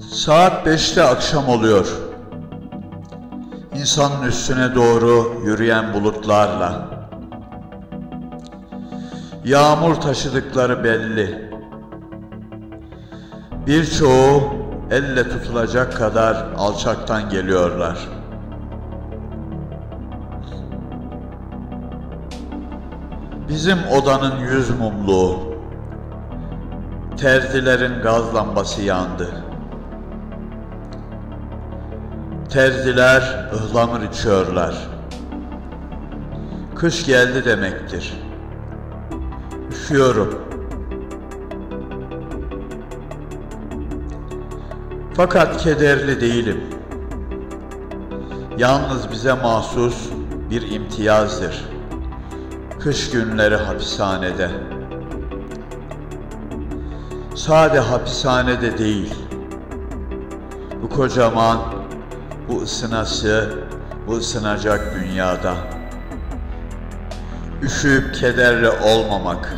Saat beşte akşam oluyor. İnsanın üstüne doğru yürüyen bulutlarla. Yağmur taşıdıkları belli. Birçoğu elle tutulacak kadar alçaktan geliyorlar. Bizim odanın yüz mumluğu, terzilerin gaz lambası yandı. Terziler ıhlamur içiyorlar. Kış geldi demektir. Üşüyorum. Fakat kederli değilim. Yalnız bize mahsus bir imtiyazdır. Kış günleri hapishanede. Sade hapishanede değil. Bu kocaman, bu ısınası, bu ısınacak dünyada. Üşüyüp kederli olmamak.